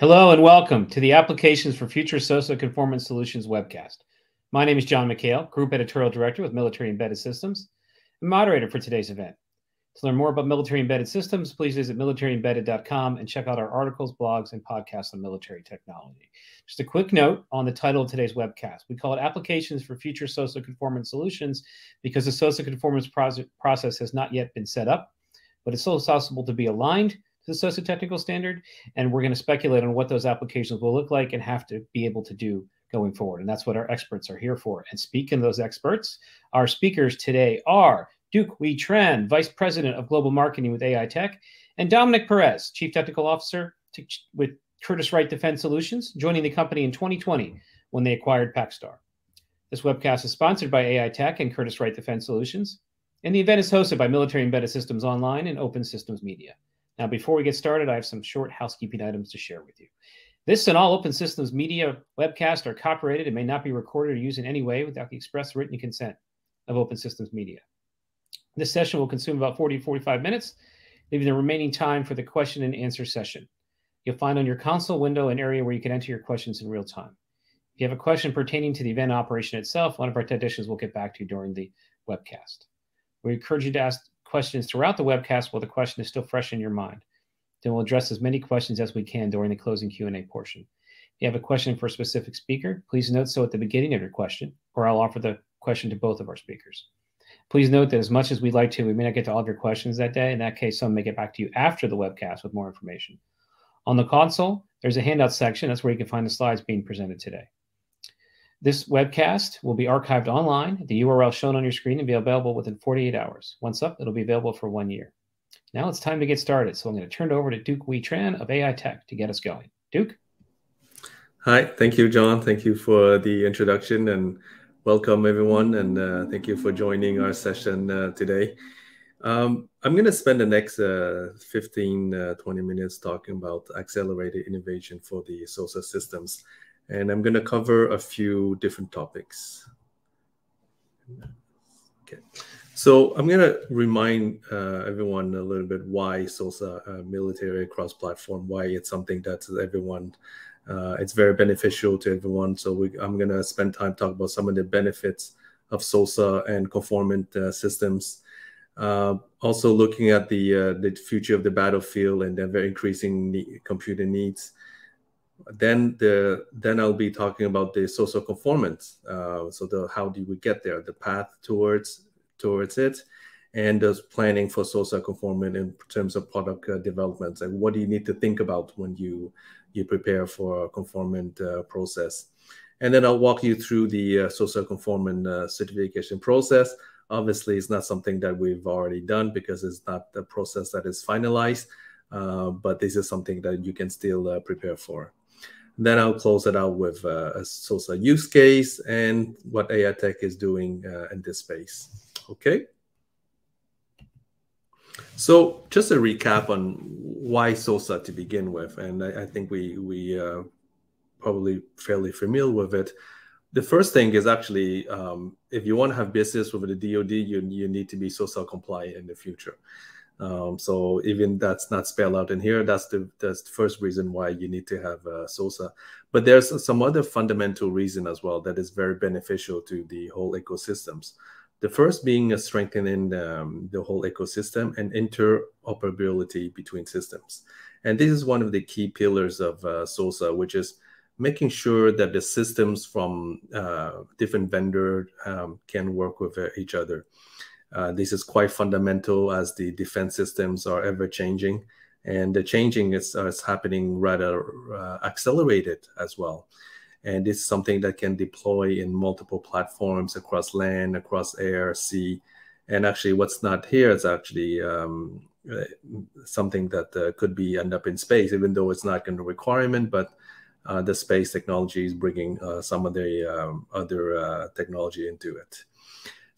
Hello and welcome to the Applications for Future SOSA Conformance Solutions webcast. My name is John McHale, Group Editorial Director with Military Embedded Systems, and moderator for today's event. To learn more about military embedded systems, please visit militaryembedded.com and check out our articles, blogs, and podcasts on military technology. Just a quick note on the title of today's webcast. We call it Applications for Future SOSA Conformance Solutions because the SOSA conformance process has not yet been set up, but it's still possible to be aligned the SOSA technical standard, and we're going to speculate on what those applications will look like and have to be able to do going forward. And that's what our experts are here for. And speaking of those experts, our speakers today are Duc Huy Tran, Vice President of Global Marketing with Aitech, and Dominic Perez, Chief Technical Officer to, with Curtiss-Wright Defense Solutions, joining the company in 2020 when they acquired PacStar. This webcast is sponsored by Aitech and Curtiss-Wright Defense Solutions, and the event is hosted by Military Embedded Systems Online and Open Systems Media. Now, before we get started, I have some short housekeeping items to share with you. This and all Open Systems Media webcasts are copyrighted and may not be recorded or used in any way without the express written consent of Open Systems Media. This session will consume about 40 to 45 minutes, leaving the remaining time for the question and answer session. You'll find on your console window an area where you can enter your questions in real time. If you have a question pertaining to the event operation itself, one of our technicians will get back to you during the webcast. We encourage you to ask questions throughout the webcast while the question is still fresh in your mind. Then we'll address as many questions as we can during the closing Q&A portion. If you have a question for a specific speaker, please note so at the beginning of your question, or I'll offer the question to both of our speakers. Please note that as much as we'd like to, we may not get to all of your questions that day. In that case, some may get back to you after the webcast with more information. On the console, there's a handout section. That's where you can find the slides being presented today. This webcast will be archived online. The URL shown on your screen will be available within 48 hours. Once up, it'll be available for one year. Now it's time to get started. So I'm going to turn it over to Duc Huy Tran of Aitech to get us going. Duc? Hi, thank you, John. Thank you for the introduction and welcome everyone. And uh, thank you for joining our session uh, today. Um, I'm going to spend the next uh, 15, uh, 20 minutes talking about accelerated innovation for the SOSA systems and I'm going to cover a few different topics. Okay, so I'm going to remind uh, everyone a little bit why SOSA uh, military cross-platform, why it's something that everyone, uh, it's very beneficial to everyone. So we, I'm going to spend time talking about some of the benefits of SOSA and conformant uh, systems. Uh, also looking at the uh, the future of the battlefield and the very increasing computing needs then the then I'll be talking about the SOSA conformance. Uh, so the how do we get there, the path towards towards it, and the planning for SOSA conformance in terms of product uh, development. And what do you need to think about when you you prepare for a conformant uh, process? And then I'll walk you through the uh, SOSA conformant uh, certification process. Obviously, it's not something that we've already done because it's not the process that is finalized. Uh, but this is something that you can still prepare for. Then I'll close it out with uh, a SOSA use case and what Aitech is doing uh, in this space. Okay. So just a recap on why SOSA to begin with, and I, I think we we uh, probably fairly familiar with it. The first thing is actually if you want to have business with the DoD, you you need to be SOSA compliant in the future. Um, so even that's not spelled out in here, that's the that's the first reason why you need to have uh, SOSA. But there's some other fundamental reason as well that is very beneficial to the whole ecosystems. The first being a strengthening um, the whole ecosystem and interoperability between systems. And this is one of the key pillars of uh, SOSA, which is making sure that the systems from uh, different vendor um, can work with uh, each other. Uh, this is quite fundamental as the defense systems are ever changing, and the changing is, uh, is happening rather uh, accelerated as well. And this is something that can deploy in multiple platforms across land, across air, sea. And actually, what's not here is actually um, uh, something that uh, could be end up in space, even though it's not going to requirement, but uh, the space technology is bringing some of the um, other technology into it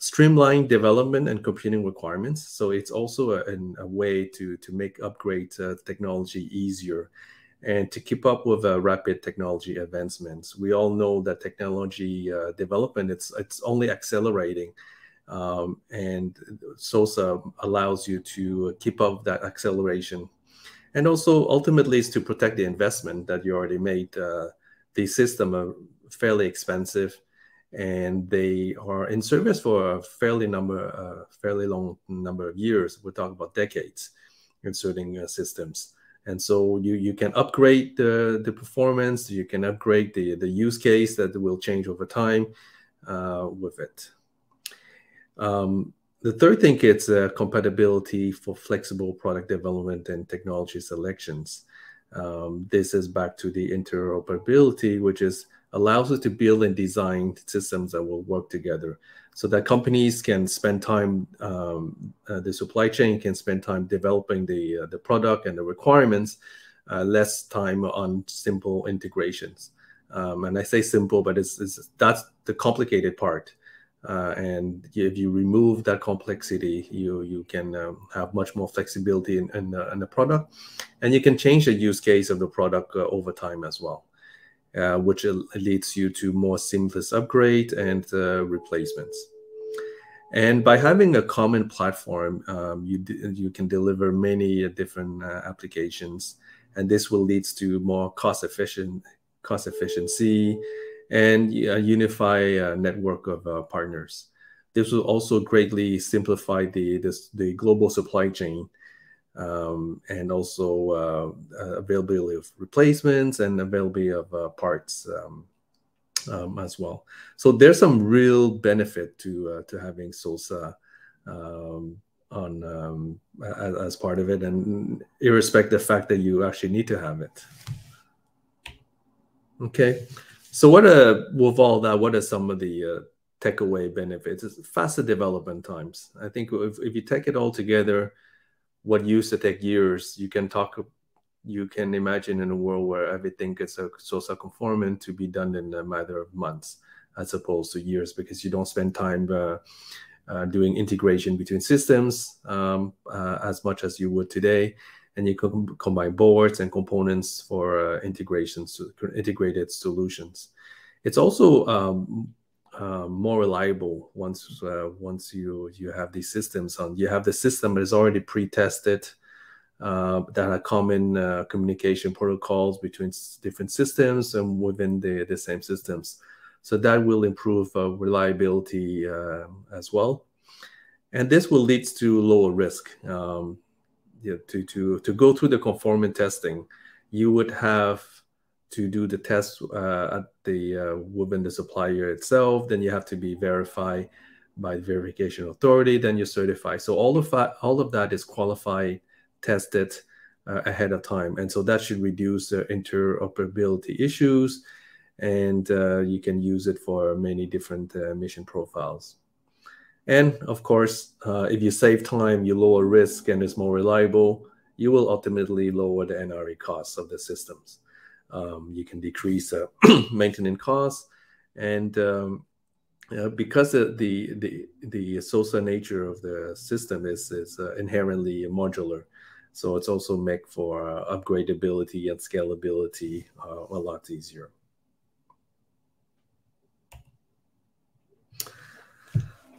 streamline development and computing requirements. So it's also a, a way to, to make upgrade uh, technology easier and to keep up with uh, rapid technology advancements. We all know that technology uh, development, it's, it's only accelerating. Um, and SOSA allows you to keep up that acceleration. and also ultimately is to protect the investment that you already made. Uh, the system are fairly expensive, and they are in service for a fairly number, uh, fairly long number of years. We're talking about decades in certain uh, systems. And so you, you can upgrade the, the performance, you can upgrade the, the use case that will change over time uh, with it. Um, the third thing is uh, compatibility for flexible product development and technology selections. Um, this is back to the interoperability, which is allows us to build and design systems that will work together so that companies can spend time, um, uh, the supply chain can spend time developing the, uh, the product and the requirements, uh, less time on simple integrations. Um, and I say simple, but it's, it's that's the complicated part. Uh, and if you remove that complexity, you you can um, have much more flexibility in, in, the, in, the, product, and you can change the use case of the product uh, over time as well, uh, which leads you to more seamless upgrade and uh, replacements. And by having a common platform, um, you you can deliver many different uh, applications, and this will lead to more cost efficient cost efficiency and a unify network of uh, partners. This will also greatly simplify the, this, the global supply chain um, and also uh, availability of replacements and availability of uh, parts um, um, as well. So there's some real benefit to uh, to having SOSA um, on um, as, as, part of it, and irrespective the fact that you actually need to have it. Okay, so what uh with all that, what are some of the uh, takeaway benefits? It's faster development times. I think if, if you take it all together, what used to take years, you can talk. You can imagine in a world where everything gets a SOSA conformant to be done in a matter of months, as opposed to years, because you don't spend time uh, uh, doing integration between systems um, uh, as much as you would today and you can combine boards and components for uh, integrations, integrated solutions. It's also um, uh, more reliable once uh, once you you have these systems on. You have the system that is already pre-tested uh, that are common uh, communication protocols between different systems and within the the same systems. So that will improve uh, reliability as well, and this will lead to lower risk. Um, to to to go through the conformant testing, you would have to do the test uh, at the uh, within the supplier itself. Then you have to be verified by the verification authority. Then you certify. So all of that, all of that is qualified, tested uh, ahead of time, and so that should reduce the interoperability issues, and uh, you can use it for many different uh, mission profiles. And of course, uh, if you save time, you lower risk and it's more reliable, you will ultimately lower the NRE costs of the systems. Um, you can decrease uh, maintenance costs. And um, uh, because the, the, the, the SOSA nature of the system is, is uh, inherently modular, so it's also make for uh, upgradability and scalability uh, a lot easier.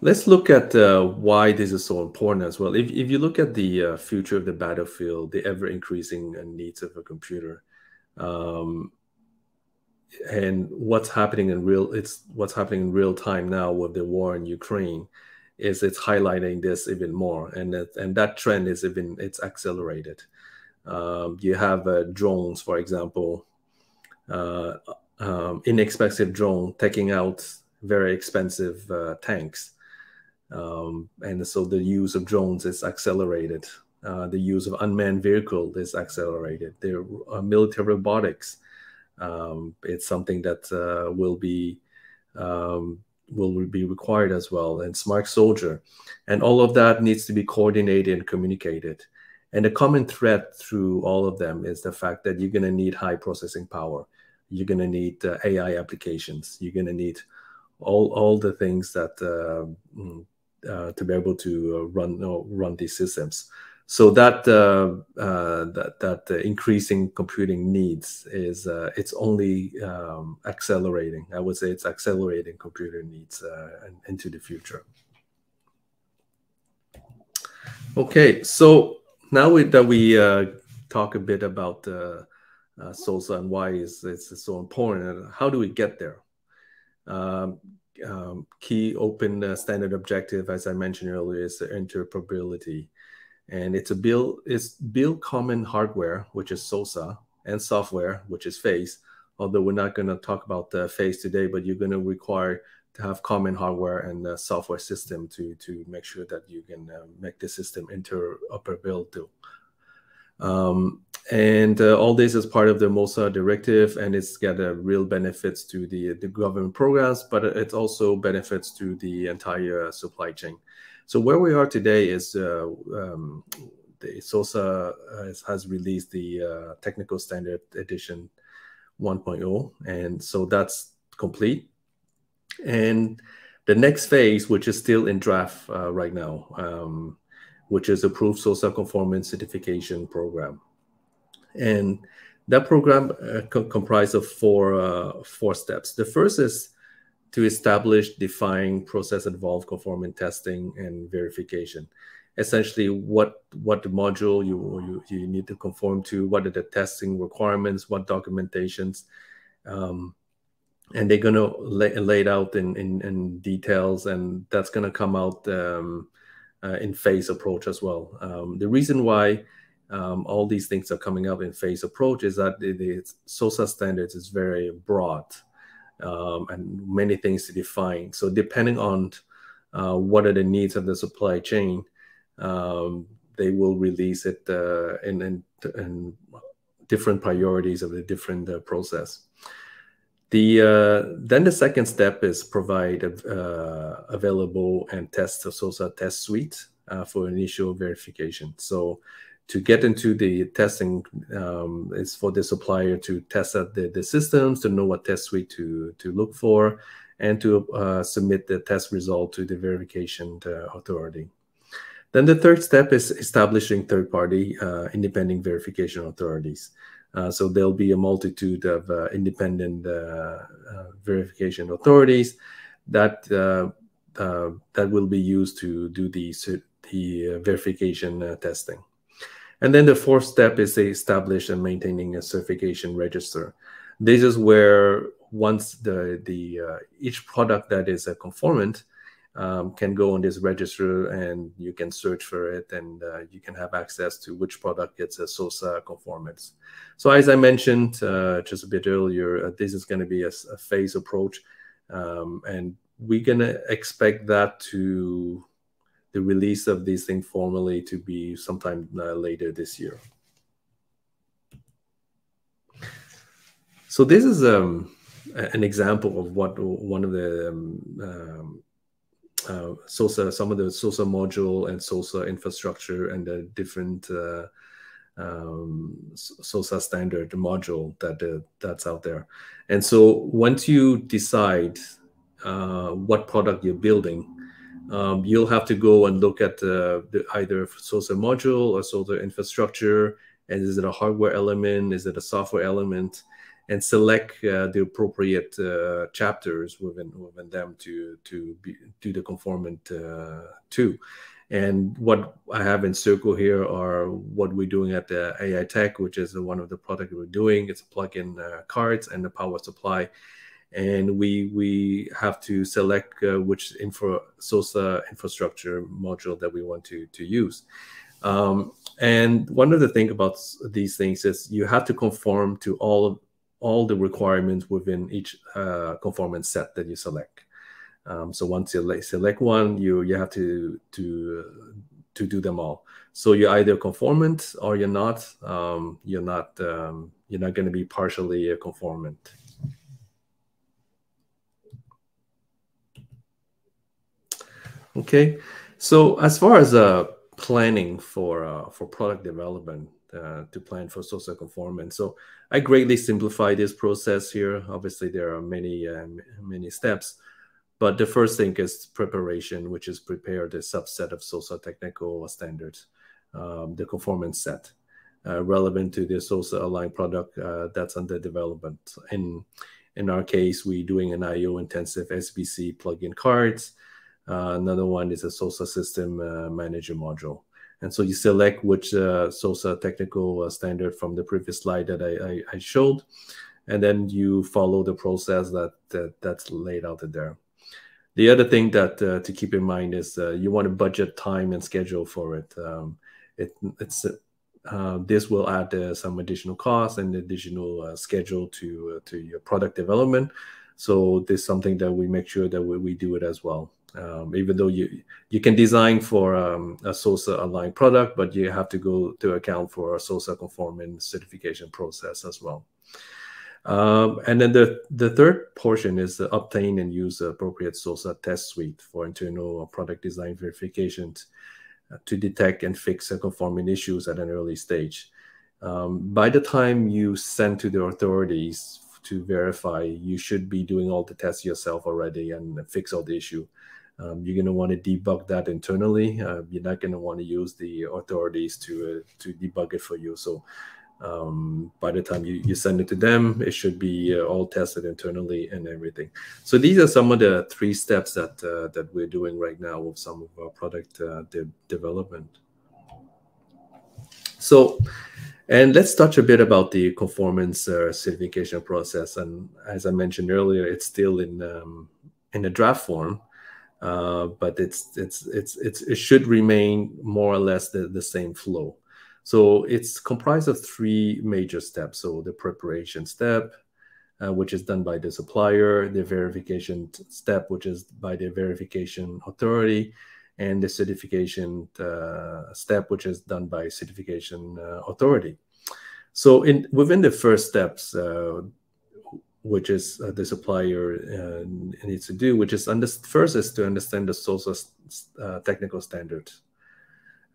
Let's look at uh, why this is so important as well. If, if you look at the uh, future of the battlefield, the ever increasing needs of a computer, um, and what's happening in real, it's what's happening in real time now with the war in Ukraine, is it's highlighting this even more, and that, and that trend is even it's accelerated. Um, you have uh, drones, for example, uh, um, inexpensive drone taking out very expensive uh, tanks um, and so the use of drones is accelerated. Uh, the use of unmanned vehicle is accelerated. There uh, military robotics. Um, it's something that uh, will be um, will be required as well. And smart soldier, and all of that needs to be coordinated and communicated. And the common thread through all of them is the fact that you're going to need high processing power. You're going to need uh, AI applications. You're going to need all all the things that uh, mm, to be able to run run these systems. So that uh, that that increasing computing needs is it's only um, accelerating. I would say it's accelerating computer needs into the future. Okay, so now we, that we talk a bit about uh, uh, SOSA and why it's, it's so important. How do we get there? Um, um, key open uh, standard objective, as I mentioned earlier, is interoperability, and it's a build it's build common hardware, which is SOSA, and software, which is FACE. Although we're not going to talk about the FACE today, but you're going to require to have common hardware and uh, software system to to make sure that you can uh, make the system interoperable. Um, and uh, all this is part of the MOSA directive, and it's got uh, real benefits to the the government programs, but it also benefits to the entire supply chain. So where we are today is uh, um, the SOSA has, has released the uh, technical standard edition 1.0, and so that's complete and the next phase, which is still in draft uh, right now, um, which is approved SOSA conformance certification program. And that program uh, co comprised of four, uh, four steps. The first is to establish, define, process involved conformance testing and verification. Essentially, what what the module you, you, you need to conform to, what are the testing requirements, what documentations, um, and they're to lay, lay, it out in, in, in, details and that's to come out um, uh, in phase approach as well um, the reason why um, all these things are coming up in phase approach is that the, the sosa standards is very broad um, and many things to define so depending on uh, what are the needs of the supply chain um, they will release it uh, in, in, in, different priorities of the different uh, process the uh, then the second step is provide uh, available and test the SOSA test suite uh, for initial verification. So to get into the testing um, is for the supplier to test out the, the systems to know what test suite to to look for and to uh, submit the test result to the verification uh, authority. Then the third step is establishing third-party uh, independent verification authorities. Uh, so there'll be a multitude of uh, independent uh, verification authorities that that will be used to do the the verification testing. And then the fourth step is to establish and maintaining a certification register. This is where once the the each product that is a conformant um, can go on this register and you can search for it and uh, you can have access to which product gets a SOSA conformance. So as I mentioned uh, just a bit earlier, uh, this is going to be a, a phase approach um, and we're going to expect that to the release of these things formally to be sometime uh, later this year. So this is um, an example of what one of the um, um uh, SOSA, some of the SOSA module and SOSA infrastructure and the different uh, um, SOSA standard module that uh, that's out there. And so once you decide uh, what product you're building, um, you'll have to go and look at uh, the, either SOSA module or SOSA infrastructure. And is it a hardware element? Is it a software element? and select uh, the appropriate uh, chapters within within them to to be, do the conformant uh, to. And what I have in circle here are what we're doing at the Aitech, which is one of the products we're doing. It's a plug-in uh, cards and the power supply, and we we have to select uh, which info SOSA infrastructure module that we want to to use. Um, and one of the things about these things is you have to conform to all of all the requirements within each uh, conformance set that you select. Um, so once you select one, you you have to to uh, to do them all. So you're either conformant or you're not. Um, you're not. Um, you're not going to be partially a conformant. Okay. So as far as uh, planning for uh, for product development, uh, to plan for SOSA conformance. So I greatly simplify this process here. Obviously, there are many uh, many steps, but the first thing is preparation, which is prepare the subset of SOSA technical standards, um, the conformance set uh, relevant to the SOSA aligned product uh, that's under development. In in our case, we're doing an IO intensive SBC plugin cards. Uh, another one is a SOSA system uh, manager module. And so you select which uh, SOSA technical uh, standard from the previous slide that I, I, I, showed, and then you follow the process that, that that's laid out there. The other thing that uh, to keep in mind is uh, you want to budget time and schedule for it. Um, it it's this will add some additional cost and additional schedule to to your product development. So this is something that we make sure that we, we do it as well. Um, even though you you can design for um, a SOSA aligned product, but you have to go to account for a SOSA conforming certification process as well. Um, and then the, the third portion is the obtain and use appropriate SOSA test suite for internal product design verifications uh, to detect and fix conforming issues at an early stage. Um, by the time you send to the authorities to verify, you should be doing all the tests yourself already and fix all the issue. Um, you're going to want to debug that internally. Uh, you're not going to want to use the authorities to uh, to debug it for you. So um, by the time you, you send it to them, it should be uh, all tested internally and everything. So these are some of the three steps that uh, that we're doing right now with some of our product uh, de development. So, and let's touch a bit about the conformance uh, certification process. And as I mentioned earlier, it's still in um, in a draft form. Uh, but it's it's it's it's it should remain more or less the, the same flow. So it's comprised of three major steps. So the preparation step, uh, which is done by the supplier, the verification step, which is by the verification authority, and the certification uh, step, which is done by certification uh, authority. So in within the first steps, uh, which is uh, the supplier uh, needs to do, which is under, first is to understand the SOSA uh, technical standard,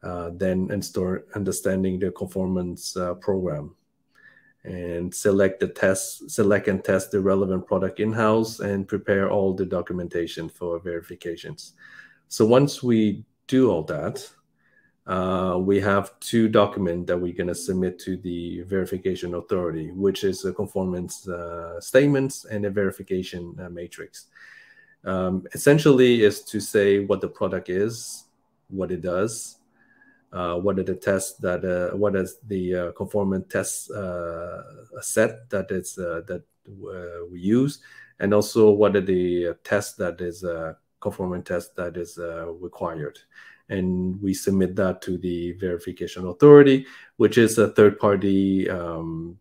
uh, then and store understanding the conformance uh, program, and select the test, select and test the relevant product in house, and prepare all the documentation for verifications. So once we do all that, uh, we have two documents that we're going to submit to the verification authority, which is a conformance uh, statements and a verification uh, matrix. Um, essentially is to say what the product is, what it does, uh, what are the tests that, uh, what is the uh, conformance test set that is that we use, and also what are the tests that is a conformance test that is required and we submit that to the verification authority, which is a third party um,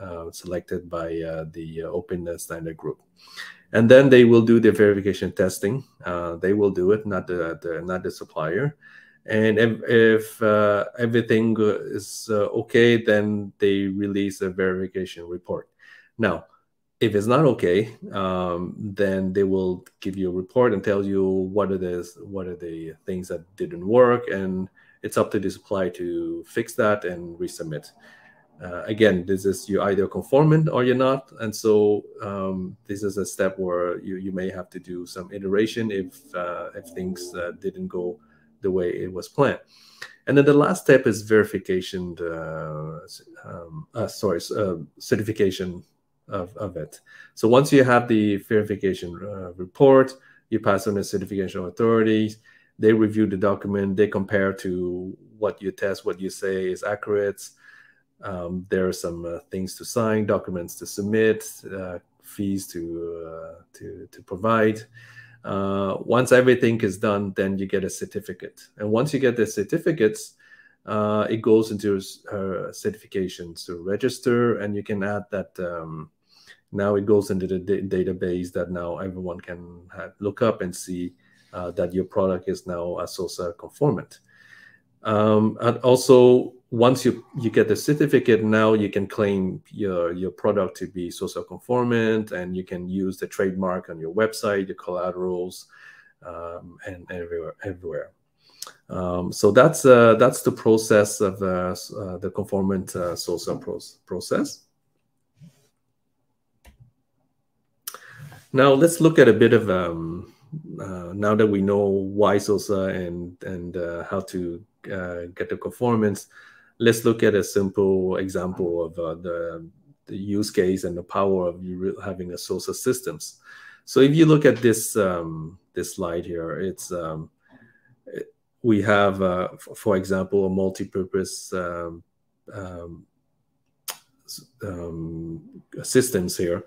uh, selected by uh, the uh, Open Standard Group. And then they will do the verification testing. Uh, they will do it, not the, the not the supplier. And if, if uh, everything is uh, okay, then they release a verification report. Now, if it's not okay, um, then they will give you a report and tell you what it is, what are the things that didn't work, and it's up to the supplier to fix that and resubmit. Uh, again, this is you either conformant or you're not, and so um, this is a step where you, you may have to do some iteration if uh, if things uh, didn't go the way it was planned. And then the last step is verification. Uh, um, uh, sorry, uh, certification of, of it. So once you have the verification uh, report, you pass on the certification authorities. They review the document. They compare to what you test, what you say is accurate. Um, there are some uh, things to sign, documents to submit, uh, fees to uh, to to provide. Uh, once everything is done, then you get a certificate. And once you get the certificates, uh, it goes into uh, certification to register, and you can add that um, now it goes into the database that now everyone can have, look up and see uh, that your product is now a SOSA conformant. Um, and also, once you, you get the certificate, now you can claim your, your product to be SOSA conformant and you can use the trademark on your website, your collaterals, um, and everywhere. everywhere. Um, so that's uh, that's the process of uh, uh, the conformant uh, SOSA process. Now let's look at a bit of um, uh, now that we know why SOSA and and uh, how to uh, get the conformance. Let's look at a simple example of uh, the the use case and the power of you having a SOSA systems. So if you look at this um, this slide here, it's um, we have, uh, for example, a multi-purpose um, um, um, systems here,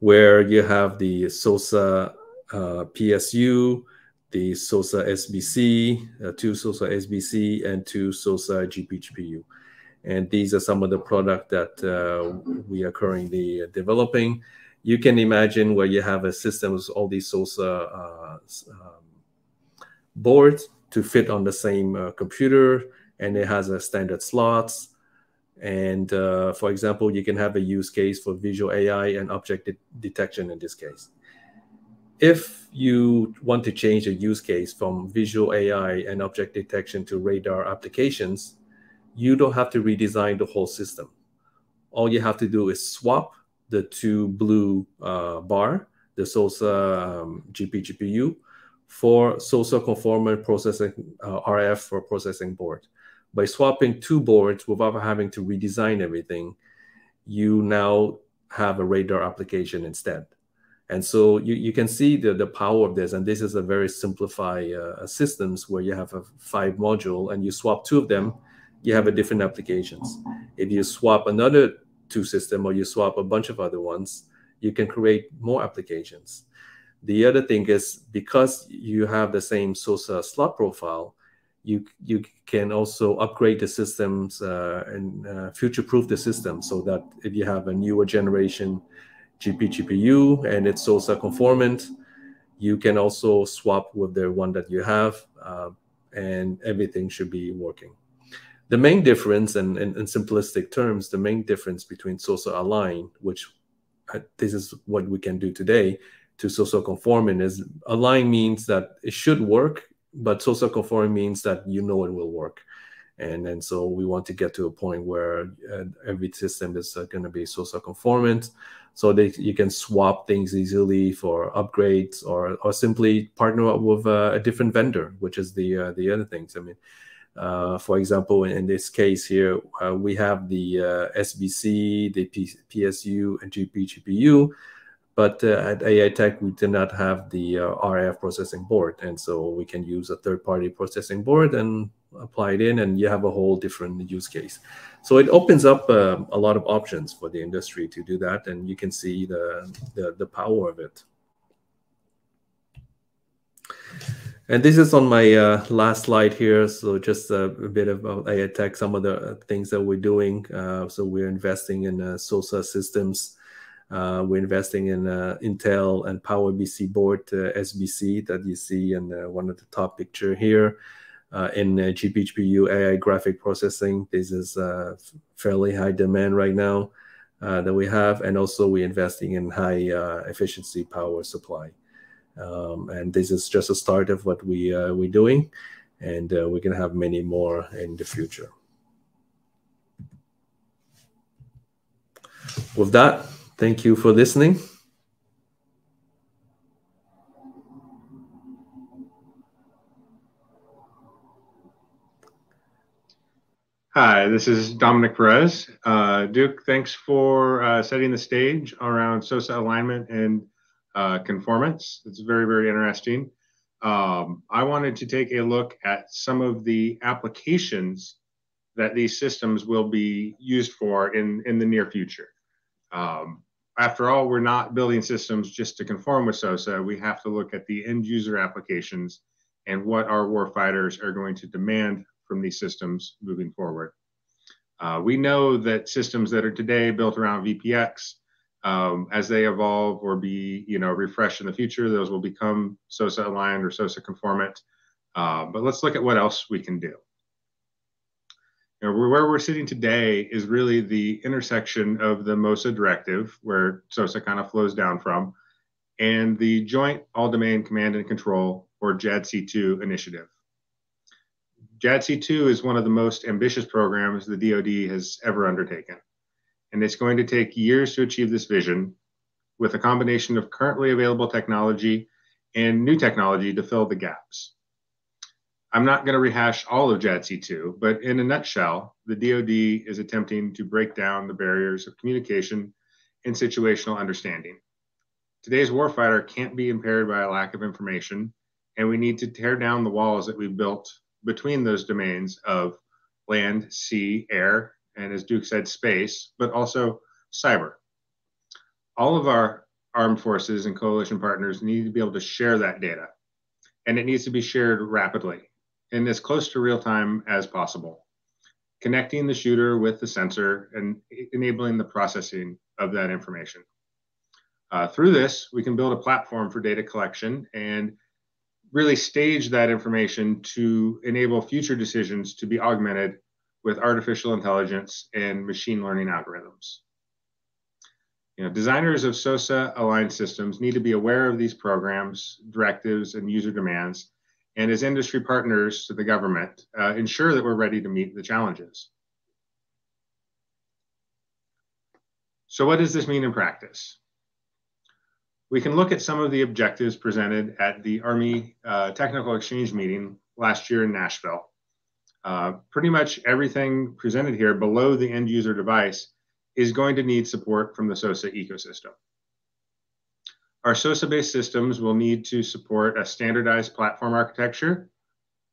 where you have the SOSA uh, PSU, the SOSA SBC, uh, two SOSA SBC, and two SOSA GPGPU. And these are some of the product that uh, we are currently developing. You can imagine where you have a system with all these SOSA uh, um, boards to fit on the same uh, computer, and it has a standard slots and uh, for example, you can have a use case for visual AI and object de detection in this case. If you want to change a use case from visual AI and object detection to radar applications, you don't have to redesign the whole system. All you have to do is swap the two blue uh, bar, the SOSA um, GP GPU, for SOSA conformant processing uh, RF for processing board by swapping two boards without having to redesign everything, you now have a radar application instead. And so you, you can see the, the power of this. And this is a very simplified uh, systems where you have a five module and you swap two of them, you have a different applications. If you swap another two system or you swap a bunch of other ones, you can create more applications. The other thing is because you have the same SOSA slot profile, you you can also upgrade the systems uh, and uh, future-proof the system so that if you have a newer generation GP GPU and it's SOSA conformant, you can also swap with the one that you have, uh, and everything should be working. The main difference, and in, in, simplistic terms, the main difference between SOSA Align, which uh, this is what we can do today, to SOSA conformant is Align means that it should work but SOSA conforming means that you know it will work. And, and so we want to get to a point where uh, every system is uh, going to be SOSA conformant so that you can swap things easily for upgrades or, or simply partner up with uh, a different vendor, which is the, uh, the other things. I mean, uh, for example, in, in, this case here, uh, we have the SBC, the P PSU, and GP GPU but uh, at Aitech, we did not have the uh, RF processing board. And so we can use a third party processing board and apply it in, and you have a whole different use case. So it opens up uh, a lot of options for the industry to do that. And you can see the, the, the power of it. And this is on my uh, last slide here. So just a, a bit about Aitech, some of the things that we're doing. Uh, so we're investing in uh, SOSA systems uh, we're investing in uh, Intel and PowerPC board uh, SBC that you see in uh, one of the top picture here. Uh, in uh, GPGPU AI graphic processing, this is fairly high demand right now that we have. And also we're investing in high efficiency power supply. Um, and this is just a start of what we, we're doing. And we're going to have many more in the future. With that, Thank you for listening. Hi, this is Dominic Perez. Uh, Duc, thanks for uh, setting the stage around SOSA alignment and uh, conformance. It's very, very interesting. Um, I wanted to take a look at some of the applications that these systems will be used for in, in the near future. Um, after all, we're not building systems just to conform with SOSA. We have to look at the end user applications and what our warfighters are going to demand from these systems moving forward. Uh, we know that systems that are today built around VPX, um, as they evolve or be you know refreshed in the future, those will become SOSA aligned or SOSA conformant. Uh, but let's look at what else we can do you know, where we're sitting today is really the intersection of the MOSA directive, where SOSA kind of flows down from, and the Joint All Domain Command and Control, or JADC2 initiative. JADC2 is one of the most ambitious programs the DoD has ever undertaken, and it's going to take years to achieve this vision with a combination of currently available technology and new technology to fill the gaps. I'm not going to rehash all of JADC2, but in a nutshell, the DoD is attempting to break down the barriers of communication and situational understanding. Today's warfighter can't be impaired by a lack of information, and we need to tear down the walls that we've built between those domains of land, sea, air, and as Duc said, space, but also cyber. All of our armed forces and coalition partners need to be able to share that data, and it needs to be shared rapidly and as close to real time as possible, connecting the shooter with the sensor and enabling the processing of that information. Uh, through this, we can build a platform for data collection and really stage that information to enable future decisions to be augmented with artificial intelligence and machine learning algorithms. You know, designers of SOSA aligned systems need to be aware of these programs, directives, and user demands, and as industry partners to the government, uh, ensure that we're ready to meet the challenges. So what does this mean in practice? We can look at some of the objectives presented at the Army uh, Technical Exchange meeting last year in Nashville. Uh, pretty much everything presented here below the end user device is going to need support from the SOSA ecosystem. Our SOSA-based systems will need to support a standardized platform architecture.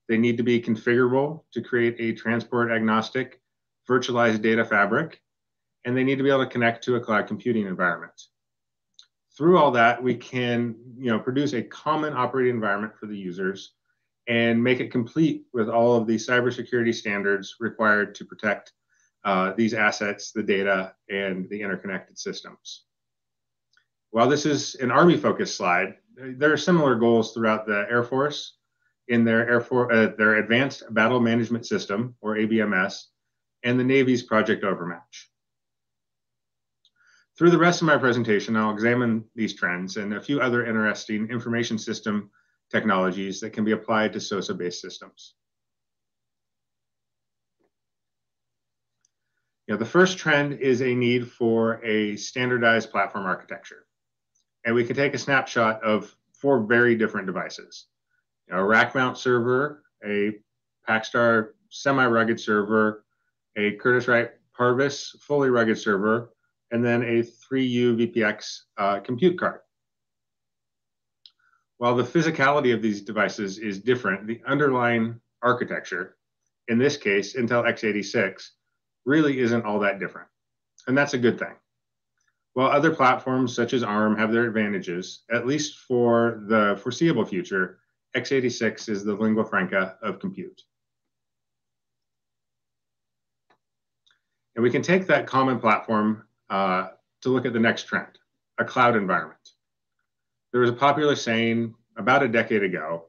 They need to be configurable to create a transport agnostic virtualized data fabric, and they need to be able to connect to a cloud computing environment through all that, we can you know, produce a common operating environment for the users and make it complete with all of the cybersecurity standards required to protect uh, these assets, the data, and the interconnected systems. While this is an Army focused slide, there are similar goals throughout the Air Force in their Air Force, uh, their Advanced Battle Management System, or ABMS, and the Navy's Project Overmatch. Through the rest of my presentation, I'll examine these trends and a few other interesting information system technologies that can be applied to SOSA-based systems. You know, the first trend is a need for a standardized platform architecture. And we can take a snapshot of four very different devices. You know, a rack mount server, a PacStar semi-rugged server, a Curtiss-Wright Parvus fully rugged server, and then a 3U VPX uh, compute card. While the physicality of these devices is different, the underlying architecture, in this case, Intel x86, really isn't all that different. And that's a good thing. While other platforms such as ARM have their advantages, at least for the foreseeable future, x86 is the lingua franca of compute. And we can take that common platform uh, to look at the next trend, a cloud environment. There was a popular saying about a decade ago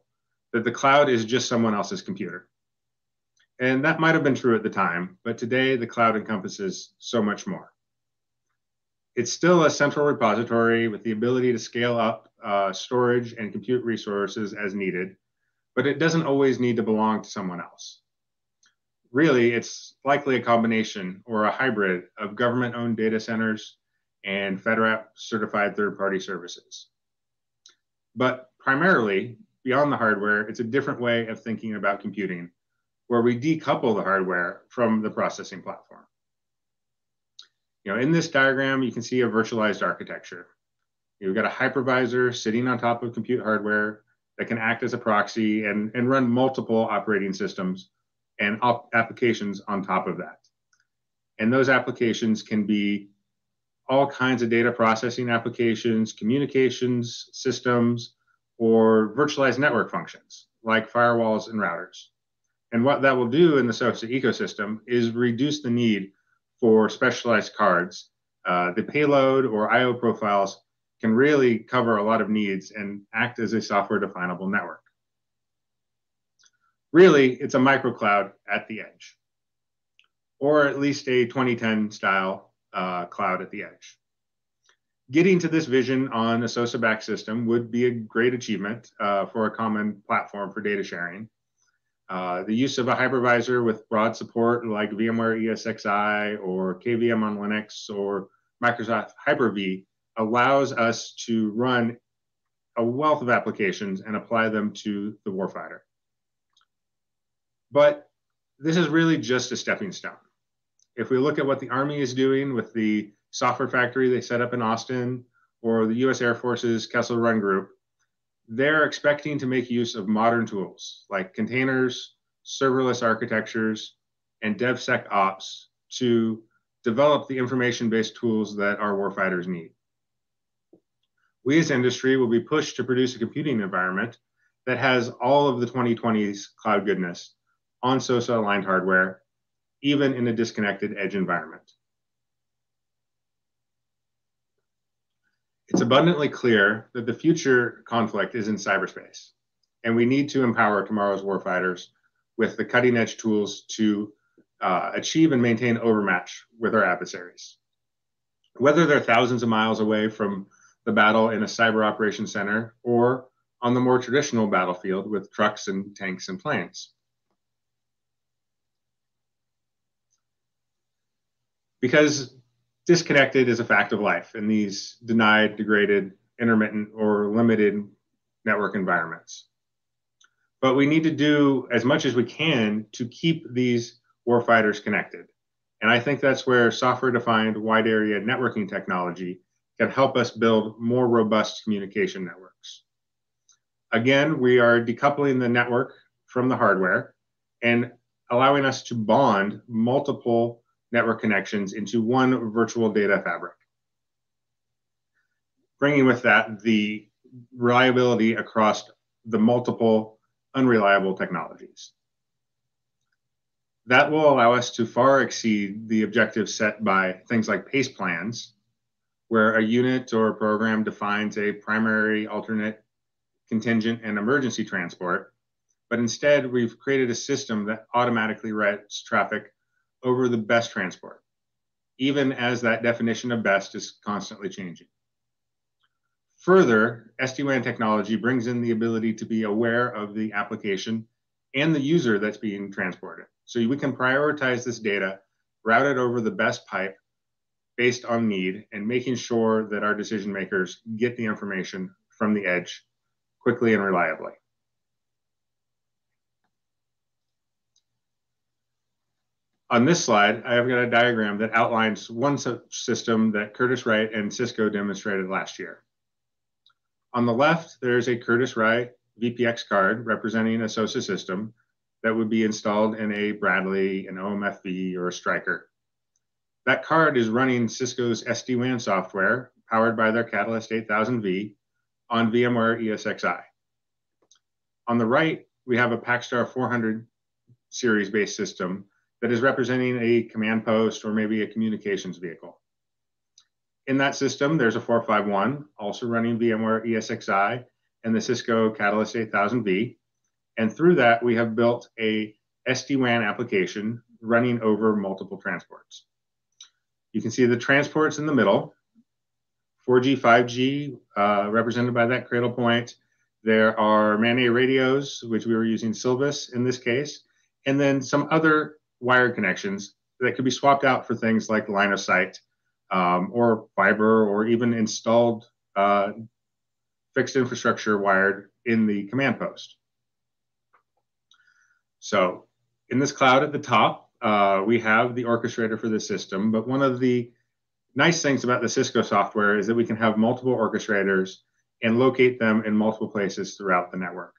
that the cloud is just someone else's computer. And that might have been true at the time, but today the cloud encompasses so much more. It's still a central repository with the ability to scale up uh, storage and compute resources as needed, but it doesn't always need to belong to someone else really, it's likely a combination or a hybrid of government owned data centers and FedRAMP certified third party services. But primarily, beyond the hardware, it's a different way of thinking about computing where we decouple the hardware from the processing platform. Know, in this diagram, you can see a virtualized architecture. You've got a hypervisor sitting on top of compute hardware that can act as a proxy and, and run multiple operating systems and op- applications on top of that. And those applications can be all kinds of data processing applications, communications systems, or virtualized network functions like firewalls and routers. And what that will do in the SOSA ecosystem is reduce the need for specialized cards. Uh, the payload or IO profiles can really cover a lot of needs and act as a software definable network. Really, it's a microcloud at the edge, or at least a 2010 style uh, cloud at the edge. Getting to this vision on a SOSA back system would be a great achievement uh, for a common platform for data sharing. Uh, the use of a hypervisor with broad support like VMware ESXi or KVM on Linux or Microsoft Hyper-V allows us to run a wealth of applications and apply them to the warfighter. But this is really just a stepping stone. If we look at what the Army is doing with the software factory they set up in Austin or the US Air Force's Kessel Run Group, they're expecting to make use of modern tools like containers, serverless architectures, and DevSecOps to develop the information-based tools that our warfighters need. We as industry will be pushed to produce a computing environment that has all of the 2020s cloud goodness on SOSA aligned hardware, even in a disconnected edge environment. It's abundantly clear that the future conflict is in cyberspace, and we need to empower tomorrow's warfighters with the cutting edge tools to uh, achieve and maintain overmatch with our adversaries. Whether they're thousands of miles away from the battle in a cyber operations center or on the more traditional battlefield with trucks and tanks and planes. Because disconnected is a fact of life in these denied, degraded, intermittent, or limited network environments. But we need to do as much as we can to keep these warfighters connected. And I think that's where software defined wide area networking technology can help us build more robust communication networks. Again, we are decoupling the network from the hardware and allowing us to bond multiple network connections into one virtual data fabric. Bringing with that the reliability across the multiple unreliable technologies. That will allow us to far exceed the objectives set by things like PACE plans, where a unit or a program defines a primary, alternate, contingent, and emergency transport. But instead, we've created a system that automatically routes traffic over the best transport, even as that definition of best is constantly changing. Further, SD-WAN technology brings in the ability to be aware of the application and the user that's being transported. So we can prioritize this data, route it over the best pipe based on need, and making sure that our decision makers get the information from the edge quickly and reliably. On this slide, I have got a diagram that outlines one such system that Curtiss-Wright and Cisco demonstrated last year. On the left, there's a Curtiss-Wright VPX card representing a SOSA system that would be installed in a Bradley, an OMFV, or a Stryker. That card is running Cisco's SD-WAN software powered by their Catalyst 8000V on VMware ESXi. On the right, we have a PacStar 400 series based system that is representing a command post or maybe a communications vehicle. In that system, there's a 451 also running VMware ESXi and the Cisco Catalyst 8000V. And through that, we have built a SD-WAN application running over multiple transports. You can see the transports in the middle, 4G, 5G, uh, represented by that Cradlepoint. There are MANET radios, which we were using Silvus in this case, and then some other wired connections that could be swapped out for things like line of sight um, or fiber or even installed uh, fixed infrastructure wired in the command post. So in this cloud at the top, uh, we have the orchestrator for the system. But one of the nice things about the Cisco software is that we can have multiple orchestrators and locate them in multiple places throughout the network.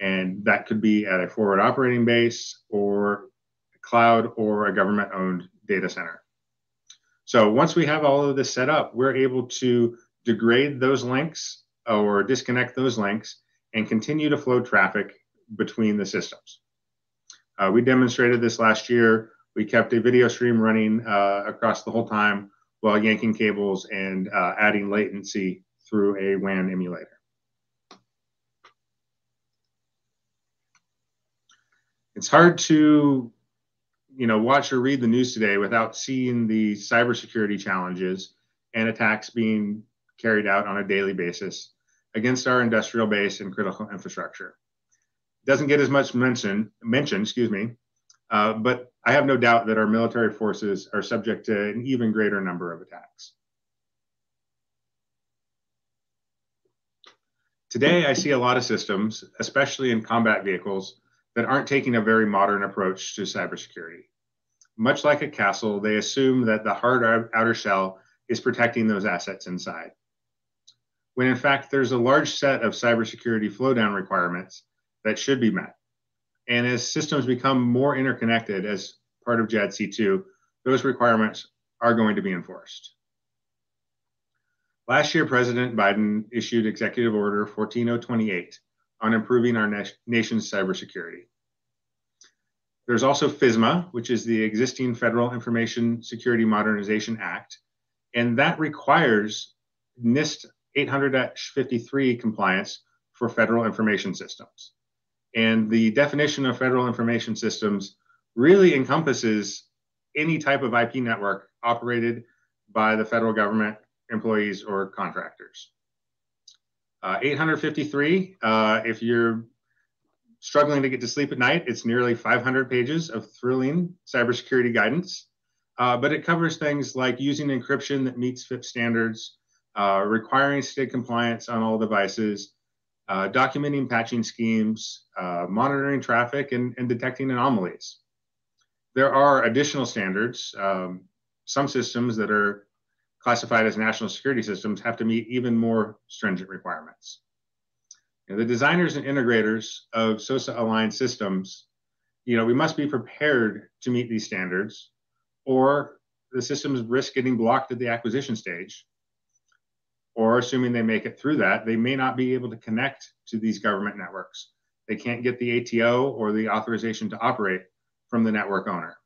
And that could be at a forward operating base or cloud or a government owned data center. So once we have all of this set up, we're able to degrade those links or disconnect those links and continue to flow traffic between the systems. Uh, we demonstrated this last year. We kept a video stream running uh, across the whole time while yanking cables and uh, adding latency through a WAN emulator. It's hard to you know, watch or read the news today without seeing the cybersecurity challenges and attacks being carried out on a daily basis against our industrial base and critical infrastructure doesn't get as much mention, mention, excuse me, uh, but I have no doubt that our military forces are subject to an even greater number of attacks. Today, I see a lot of systems, especially in combat vehicles, that aren't taking a very modern approach to cybersecurity. Much like a castle, they assume that the hard outer shell is protecting those assets inside. When in fact, there's a large set of cybersecurity flowdown requirements that should be met. And as systems become more interconnected as part of JADC2, those requirements are going to be enforced. Last year, President Biden issued Executive Order 14028 on improving our nation's cybersecurity. There's also FISMA, which is the existing Federal Information Security Modernization Act, and that requires NIST 800-53 compliance for federal information systems. And the definition of federal information systems really encompasses any type of IP network operated by the federal government, employees, or contractors. Uh, 853, uh, if you're struggling to get to sleep at night, it's nearly 500 pages of thrilling cybersecurity guidance. Uh, but it covers things like using encryption that meets FIPS standards, uh, requiring state compliance on all devices, uh, documenting patching schemes, uh, monitoring traffic, and, and, detecting anomalies. There are additional standards. Um, some systems that are classified as national security systems have to meet even more stringent requirements. You know, the designers and integrators of SOSA aligned systems, you know, we must be prepared to meet these standards or the systems risk getting blocked at the acquisition stage or assuming they make it through that, they may not be able to connect to these government networks. They can't get the ATO or the authorization to operate from the network owner.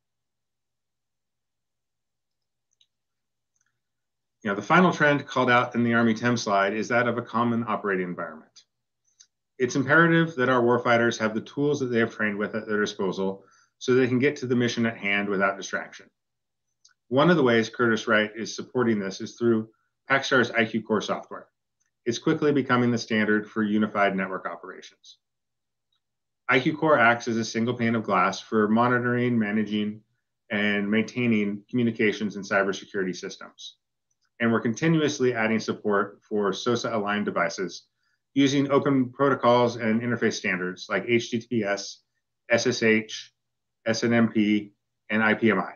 You know, the final trend called out in the Army TEM slide is that of a common operating environment. It's imperative that our warfighters have the tools that they have trained with at their disposal so they can get to the mission at hand without distraction. One of the ways Curtiss-Wright is supporting this is through PacStar's IQ Core software. It's quickly becoming the standard for unified network operations. IQ Core acts as a single pane of glass for monitoring, managing, and maintaining communications and cybersecurity systems. And we're continuously adding support for SOSA aligned devices using open protocols and interface standards like HTTPS, SSH, SNMP, and IPMI.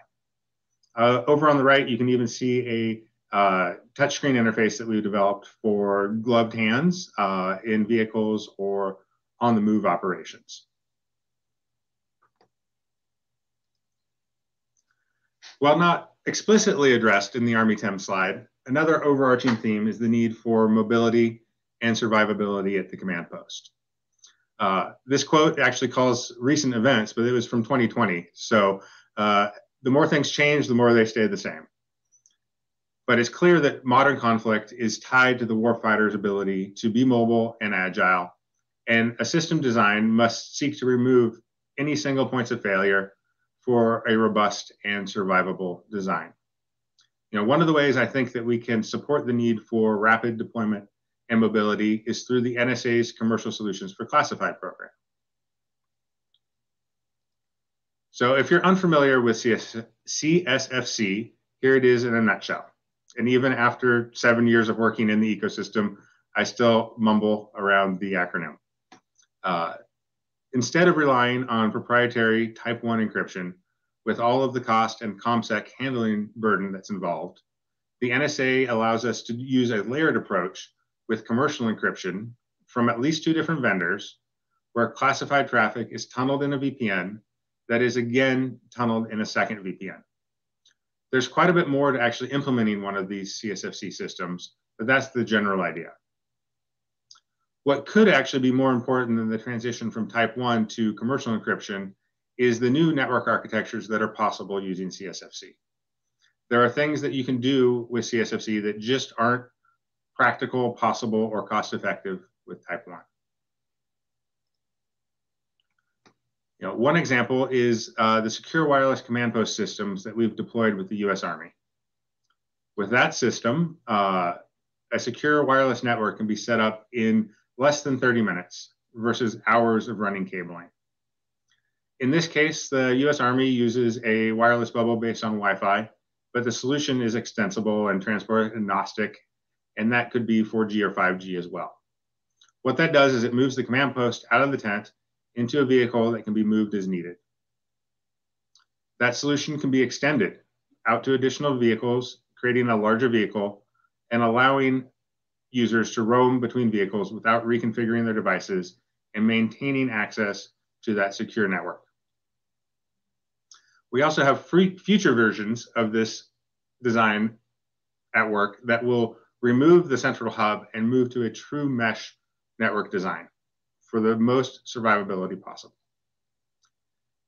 Uh, over on the right, you can even see a uh, touchscreen interface that we've developed for gloved hands uh, in vehicles or on the move operations. While not explicitly addressed in the Army TEM slide, another overarching theme is the need for mobility and survivability at the command post. Uh, this quote actually calls recent events, but it was from 2020. So uh, the more things change, the more they stay the same. But it's clear that modern conflict is tied to the warfighter's ability to be mobile and agile. And a system design must seek to remove any single points of failure for a robust and survivable design. You know, one of the ways I think that we can support the need for rapid deployment and mobility is through the NSA's Commercial Solutions for Classified program. So if you're unfamiliar with CS CSFC, here it is in a nutshell. And even after seven years of working in the ecosystem, I still mumble around the acronym. Uh, instead of relying on proprietary type 1 encryption with all of the cost and ComSec handling burden that's involved, the NSA allows us to use a layered approach with commercial encryption from at least two different vendors where classified traffic is tunneled in a VPN that is again tunneled in a second VPN there's quite a bit more to actually implementing one of these CSFC systems, but that's the general idea. What could actually be more important than the transition from type 1 to commercial encryption is the new network architectures that are possible using CSFC. There are things that you can do with CSFC that just aren't practical, possible, or cost effective with type 1. You know, one example is uh, the secure wireless command post systems that we've deployed with the US Army. With that system, uh, a secure wireless network can be set up in less than 30 minutes versus hours of running cabling. In this case, the US Army uses a wireless bubble based on Wi Fi, but the solution is extensible and transport agnostic, and that could be 4G or 5G as well. What that does is it moves the command post out of the tent into a vehicle that can be moved as needed. That solution can be extended out to additional vehicles, creating a larger vehicle and allowing users to roam between vehicles without reconfiguring their devices and maintaining access to that secure network. We also have free future versions of this design at work that will remove the central hub and move to a true mesh network design for the most survivability possible.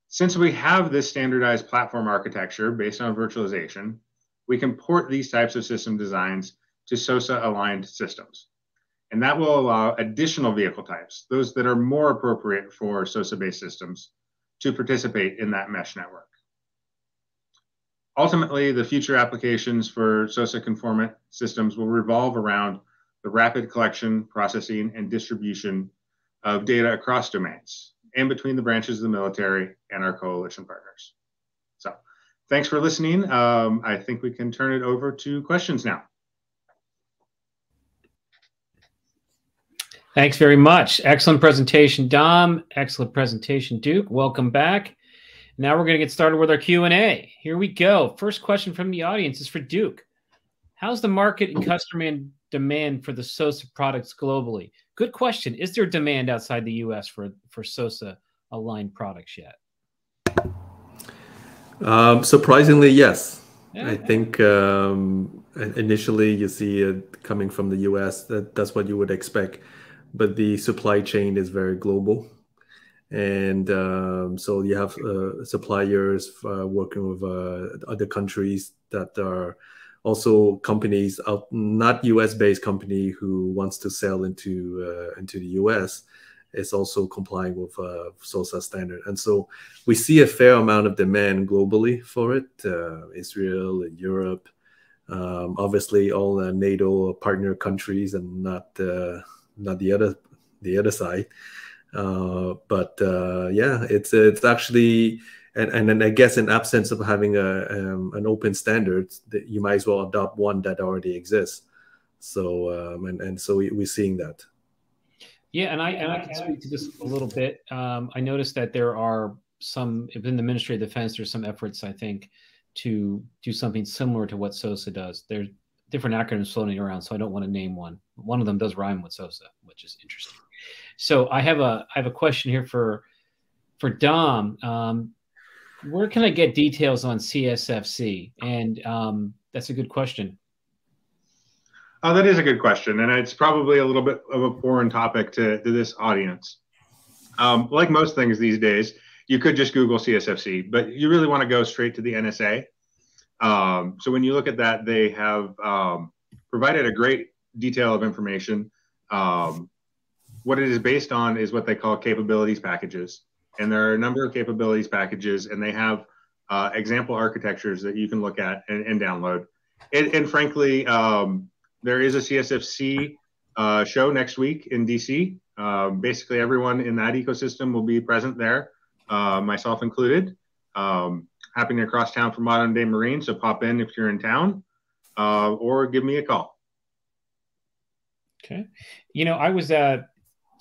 Since we have this standardized platform architecture based on virtualization, we can port these types of system designs to SOSA aligned systems. And that will allow additional vehicle types, those that are more appropriate for SOSA based systems, to participate in that mesh network. Ultimately, the future applications for SOSA conformant systems will revolve around the rapid collection, processing, and distribution of data across domains and between the branches of the military and our coalition partners. So thanks for listening. Um, I think we can turn it over to questions now. Thanks very much. Excellent presentation, Dom. Excellent presentation, Duc. Welcome back. Now we're going to get started with our Q&A. Here we go. First question from the audience is for Duc. How's the market and customer demand for the SOSA products globally? Good question. Is there demand outside the US for, for SOSA aligned products yet? Um, surprisingly, yes. Yeah, I think um, initially you see it coming from the US. That, that's what you would expect. But the supply chain is very global and um, so you have uh, suppliers uh, working with uh, other countries that are also companies out not us based company who wants to sell into uh, into the us is also complying with uh, sosa standard. And so we see a fair amount of demand globally for it uh, israel and europe um, obviously all nato partner countries and not not the other the other side uh, but uh, yeah, it's it's actually and, and I guess in absence of having a um, an open standard, that you might as well adopt one that already exists. So um, and and so we, we're seeing that. Yeah, and I and I can speak to this a little bit. Um, I noticed that there are some within the Ministry of Defense. There's some efforts, I think, to do something similar to what SOSA does. There's different acronyms floating around, so I don't want to name one. One of them does rhyme with SOSA, which is interesting. So I have a I have a question here for for Dom. Um, where can I get details on CSFC? And um, that's a good question. Oh, that is a good question, and it's probably a little bit of a foreign topic to, to this audience. Um, like most things these days, you could just Google CSFC, but you really want to go straight to the NSA. Um, so when you look at that, they have um, provided a great detail of information um, what it is based on is what they call capabilities packages. And there are a number of capabilities packages, and they have uh, example architectures that you can look at and, and download. And, and frankly, um, there is a CSFC uh, show next week in DC. Um, basically, everyone in that ecosystem will be present there, uh, myself included. Um, happening across town for Modern Day Marine, so pop in if you're in town, uh, or give me a call. Okay, you know, I was at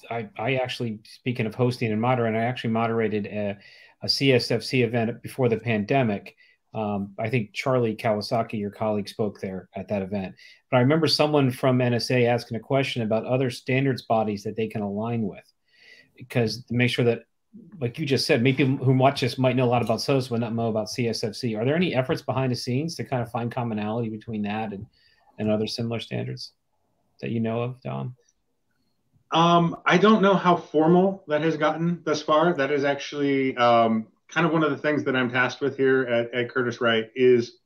I, I actually, speaking of hosting and moderating, I actually moderated a, a CSFC event before the pandemic. Um, I think Charlie Kawasaki, your colleague, spoke there at that event. But I remember someone from NSA asking a question about other standards bodies that they can align with, because to make sure that, like you just said, maybe who watch this might know a lot about SOS, but not know about CSFC. Are there any efforts behind the scenes to kind of find commonality between that and, and other similar standards that you know of, Dom? Um, I don't know how formal that has gotten thus far. That is actually um, kind of one of the things that I'm tasked with here at, at Curtiss-Wright is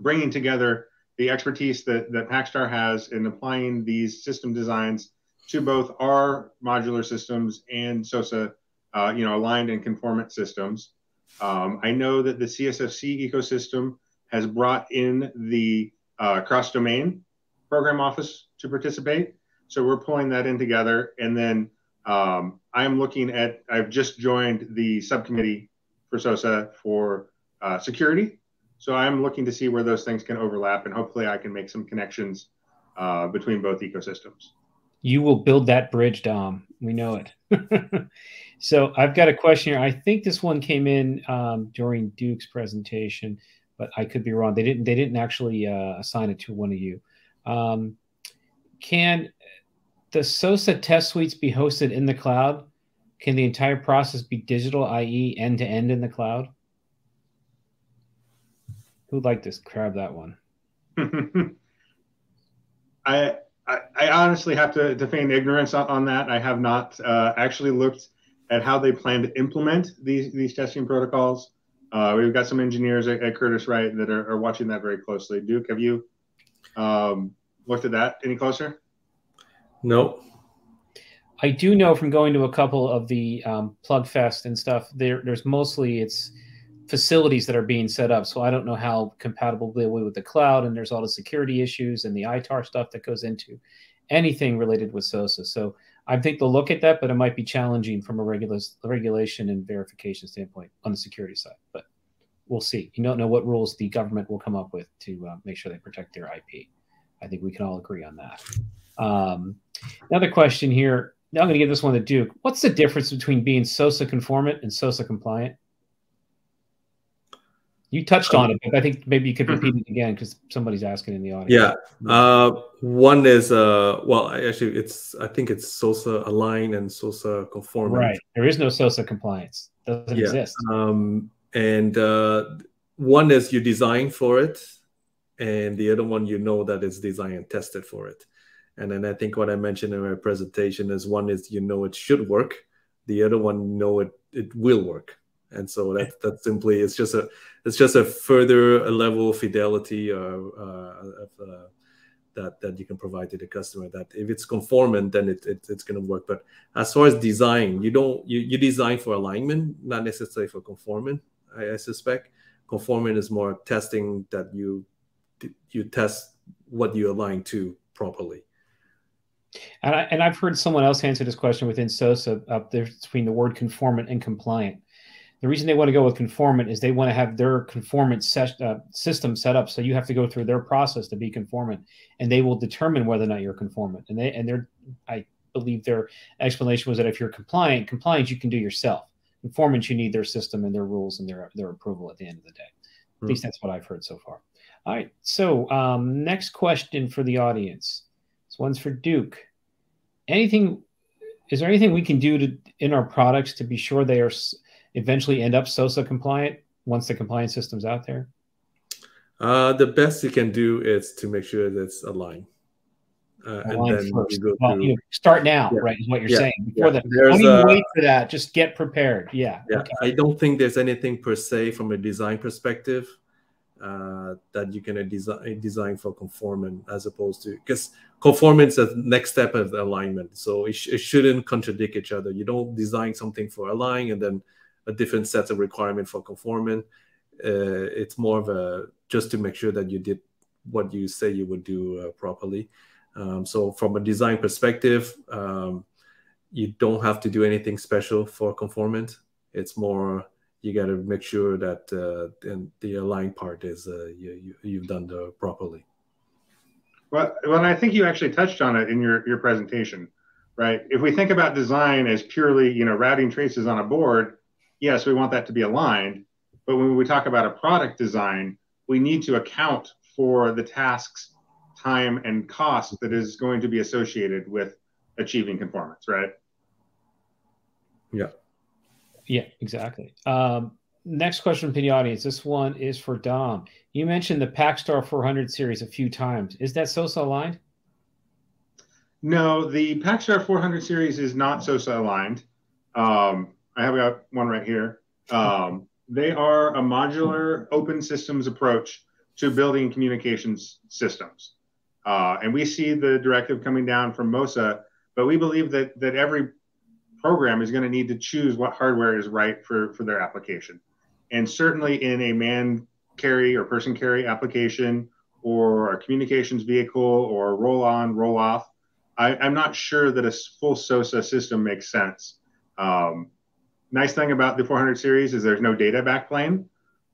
bringing together the expertise that, that PacStar has in applying these system designs to both our modular systems and SOSA, uh, you know, aligned and conformant systems. Um, I know that the CSFC ecosystem has brought in the uh, cross-domain program office to participate. So we're pulling that in together. And then um, I'm looking at, I've just joined the subcommittee for SOSA for uh, security. So I'm looking to see where those things can overlap and hopefully I can make some connections uh, between both ecosystems. You will build that bridge, Dom. We know it. so I've got a question here. I think this one came in um, during Duc's presentation, but I could be wrong. They didn't. They didn't actually uh, assign it to one of you. Um, can the SOSA test suites be hosted in the cloud? Can the entire process be digital, i.e., end to end in the cloud? Who'd like to grab that one? I, I, I honestly have to, to feign ignorance on, on that. I have not uh, actually looked at how they plan to implement these these testing protocols. Uh, we've got some engineers at, at Curtiss-Wright that are, are, watching that very closely. Duc, have you um, looked at that any closer? No. I do know from going to a couple of the um, Plugfest and stuff. There, there's mostly it's facilities that are being set up. So I don't know how compatible they will with the cloud, and there's all the security issues and the ITAR stuff that goes into anything related with SOSA. So I think they'll look at that, but it might be challenging from a regula- regulation and verification standpoint on the security side. But we'll see. You don't know what rules the government will come up with to uh, make sure they protect their IP. I think we can all agree on that. Um, another question here. Now I'm going to give this one to Duc. What's the difference between being SOSA conformant and SOSA compliant? You touched on it, but I think maybe you could repeat it again because somebody's asking in the audience. Yeah, uh, one is uh, well, actually, it's I think it's SOSA aligned and SOSA conformant. Right, there is no SOSA compliance; doesn't yeah. exist. Um, and uh, one is you design for it, and the other one you know that it's designed and tested for it. And then I think what I mentioned in my presentation is one is you know it should work, the other one know it it will work and so that that simply it's just a it's just a further level of fidelity uh, uh, of, uh, that that you can provide to the customer. That if it's conformant, then it, it it's going to work. But as far as design, you don't you, you design for alignment, not necessarily for conformant. I, I suspect conformant is more testing that you you test what you align to properly. And, I, and I've heard someone else answer this question within SOSA up there between the word conformant and compliant. The reason they want to go with conformant is they want to have their conformant set, uh, system set up so you have to go through their process to be conformant and they will determine whether or not you're conformant. And they and their i believe their explanation was that if you're compliant compliance you can do yourself. Conformant you need their system and their rules and their their approval at the end of the day. At least that's what i've heard so far. All right so um, next question for the audience. This one's for Duc anything is there anything we can do to in our products to be sure they are eventually end up SOSA compliant once the compliance system's out there? Uh, the best you can do is to make sure that it's aligned. Uh, and then first. You well, you know, start now, yeah. right? Is what you're yeah. saying. Before yeah. the, don't even wait for that. Just get prepared. Yeah. Yeah. Okay. I don't think there's anything per se from a design perspective uh, that you can design design for conformant as opposed to because conformance is the next step of the alignment. So it, sh- it shouldn't contradict each other. You don't design something for align and then a different set of requirement for conforming. Uh, it's more of a just to make sure that you did what you say you would do uh, properly. Um, so from a design perspective, um, you don't have to do anything special for conformant. It's more you got to make sure that uh, the, the align part is uh, you, you, have done the properly. Well, well, I think you actually touched on it in your, your presentation, right? If we think about design as purely, you know, routing traces on a board, yes, we want that to be aligned. But when we talk about a product design, we need to account for the tasks, time, and cost that is going to be associated with achieving conformance, right? Yeah. Yeah, exactly. Um, next question from the audience. This one is for Dom. You mentioned the PacStar 400 series a few times. Is that SOSA aligned? No, the PacStar 400 series is not SOSA aligned. Um, I have got one right here. Um, they are a modular open systems approach to building communications systems. Uh, and we see the directive coming down from MOSA, but we believe that, that every program is going to need to choose what hardware is right for, for their application. And certainly in a man carry or person carry application or a communications vehicle or roll on, roll off, I, am not sure that a full SOSA system makes sense. Um, nice thing about the 400 series is there's no data backplane.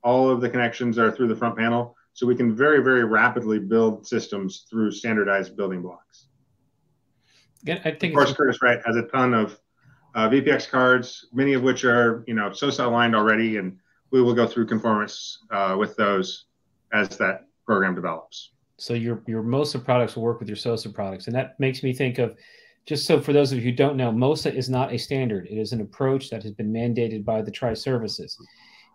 All of the connections are through the front panel. So we can very, very rapidly build systems through standardized building blocks. Yeah, I think of course, Curtiss-Wright has a ton of uh, VPX cards, many of which are, you know, SOSA aligned already, and we will go through conformance uh, with those as that program develops. So your your MOSA products will work with your SOSA products, and that makes me think of just so for those of you who don't know, MOSA is not a standard. It is an approach that has been mandated by the tri services.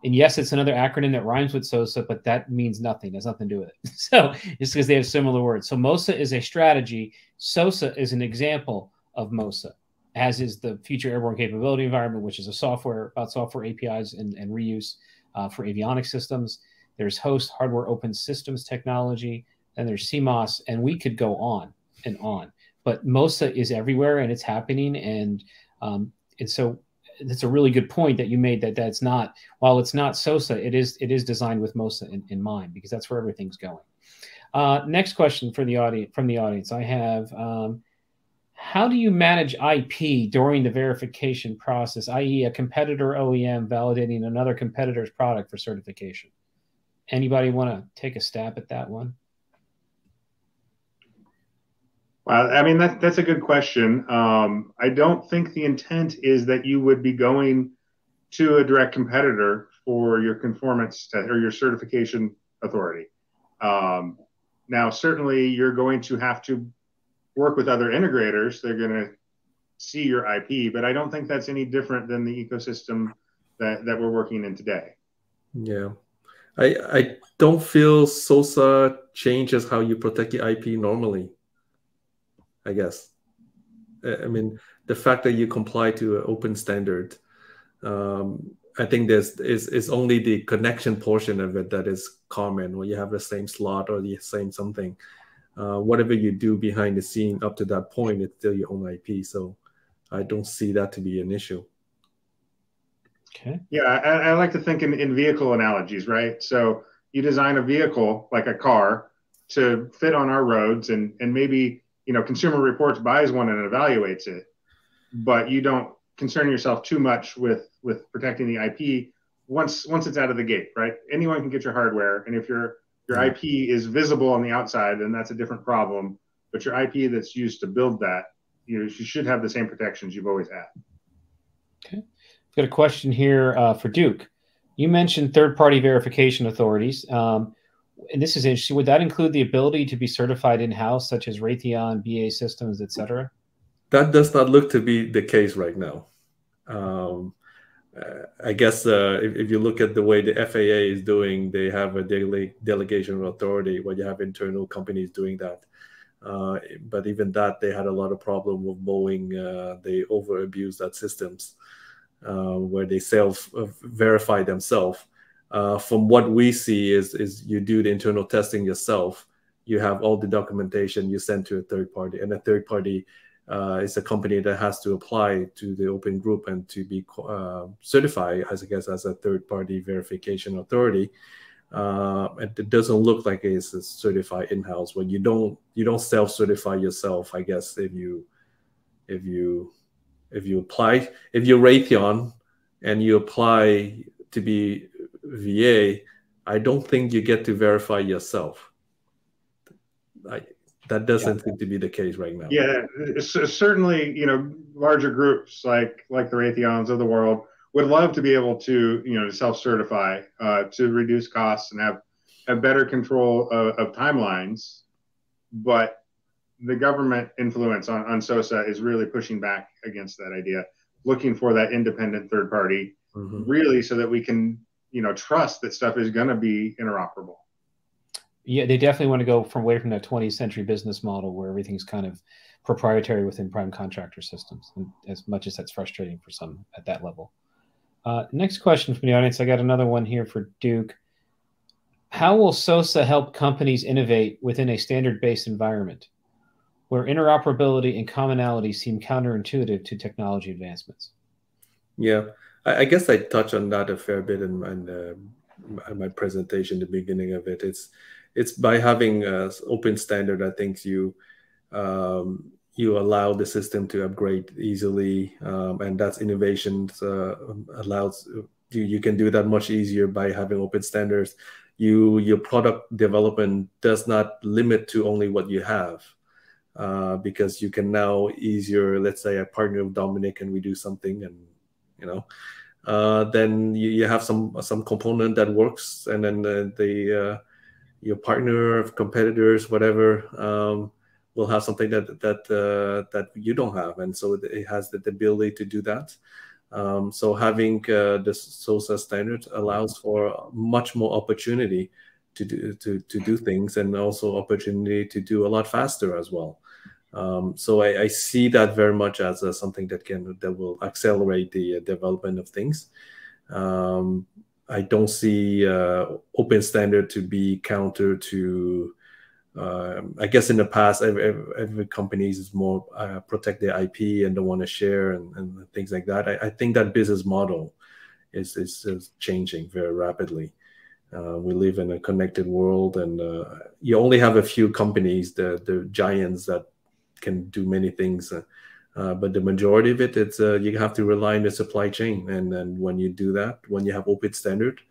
And yes, it's another acronym that rhymes with SOSA, but that means nothing. Has nothing to do with it. So it's because they have similar words. So MOSA is a strategy. SOSA is an example of MOSA, as is the Future Airborne Capability Environment, which is a software about software APIs and, and reuse uh, for avionics systems. There's host hardware open systems technology, and there's CMOSS, and we could go on and on. But MOSA is everywhere, and it's happening, and um, and so it's a really good point that you made that that's not while it's not SOSA, it is it is designed with MOSA in, in mind because that's where everything's going. Uh, next question for the audience from the audience, I have. Um, how do you manage IP during the verification process, i.e., a competitor OEM validating another competitor's product for certification? Anybody want to take a stab at that one? Well, I mean that's that's a good question. Um, I don't think the intent is that you would be going to a direct competitor for your conformance to, or your certification authority. Um, now, certainly, you're going to have to work with other integrators. They're going to see your IP, but I don't think that's any different than the ecosystem that, that we're working in today. Yeah. I, I don't feel SOSA changes how you protect the IP normally. I guess. I mean, the fact that you comply to an open standard, um, I think there's is is only the connection portion of it that is common, where you have the same slot or the same something. Uh, whatever you do behind the scene up to that point, it's still your own IP. So I don't see that to be an issue. Okay. Yeah, I, I like to think in, in vehicle analogies, right? So you design a vehicle like a car to fit on our roads, and and maybe you know, Consumer Reports buys one and evaluates it, but you don't concern yourself too much with with protecting the IP once once it's out of the gate, right? Anyone can get your hardware, and if your your IP is visible on the outside, and that's a different problem. But your IP that's used to build that, you know, you should have the same protections you've always had. Okay, I've got a question here uh, for Duc. You mentioned third-party verification authorities. Um, and this is interesting. Would that include the ability to be certified in house, such as Raytheon, BAE Systems, et cetera? That does not look to be the case right now. Um, I guess uh, if, if, you look at the way the FAA is doing, they have a dele- delegation of authority where you have internal companies doing that. Uh, but even that, they had a lot of problem with Boeing. Uh, they over abuse that systems uh, where they self verify themselves uh, from what we see is is you do the internal testing yourself you have all the documentation you send to a third party and a third party uh, is a company that has to apply to the open group and to be uh, certified as I guess as a third party verification authority uh, it doesn't look like it's certified in-house when you don't you don't self-certify yourself I guess if you if you if you apply if you're Raytheon and you apply to be VA, I don't think you get to verify yourself. I, that doesn't yeah. seem to be the case right now. Yeah, certainly, you know, larger groups like like the Raytheons of the world would love to be able to, you know, self-certify uh, to reduce costs and have have better control of, of timelines. But the government influence on, on SOSA is really pushing back against that idea, looking for that independent third party, mm-hmm. really, so that we can you know trust that stuff is going to be interoperable yeah they definitely want to go from away from that 20th century business model where everything's kind of proprietary within prime contractor systems and as much as that's frustrating for some at that level. Uh, next question from the audience. I got another one here for Duc. How will sosa help companies innovate within a standard-based environment where interoperability and commonality seem counterintuitive to technology advancements? Yeah I, I guess I touched on that a fair bit in, in, uh, my presentation, the beginning of it. It's it's by having an open standard. I think you um, you allow the system to upgrade easily, um, and that's innovation uh, allows you. You can do that much easier by having open standards. You your product development does not limit to only what you have. Uh, because you can now easier, let's say I partner with Dominic and we do something and you know uh, then you, you, have some some component that works and then the, the uh, your partner competitors whatever um, will have something that that uh, that you don't have, and so it has the, ability to do that. Um, so having uh, the SOSA standard allows for much more opportunity to do to, to do things, and also opportunity to do a lot faster as well. Um, so I, I, see that very much as uh, something that can that will accelerate the uh, development of things. Um, I don't see uh, open standard to be counter to. Um, I guess in the past, every, every companies is more uh, protect their IP and don't want to share and, and things like that. I, I, think that business model is is, is changing very rapidly. Uh, we live in a connected world, and uh, you only have a few companies, the the giants that can do many things. Uh, uh, but the majority of it, it's uh, you have to rely on the supply chain, and then when you do that, when you have open standard,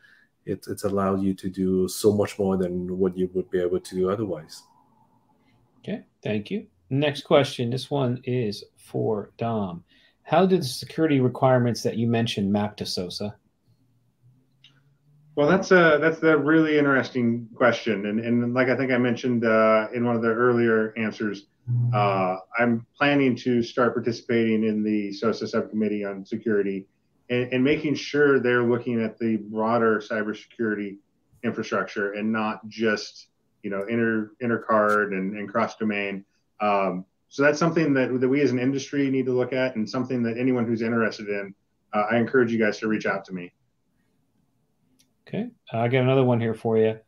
it it's allowed you to do so much more than what you would be able to do otherwise. Okay, thank you. Next question. This one is for Dom. How did the security requirements that you mentioned map to SOSA? Well, that's a that's a really interesting question, and and like I think I mentioned uh, in one of the earlier answers, uh, I'm planning to start participating in the SOSA subcommittee on security and, and, making sure they're looking at the broader cybersecurity infrastructure and not just you know inter intercard and, and cross domain. Um, so that's something that, that we as an industry need to look at and something that anyone who's interested in, uh, I encourage you guys to reach out to me. Okay, I got another one here for you.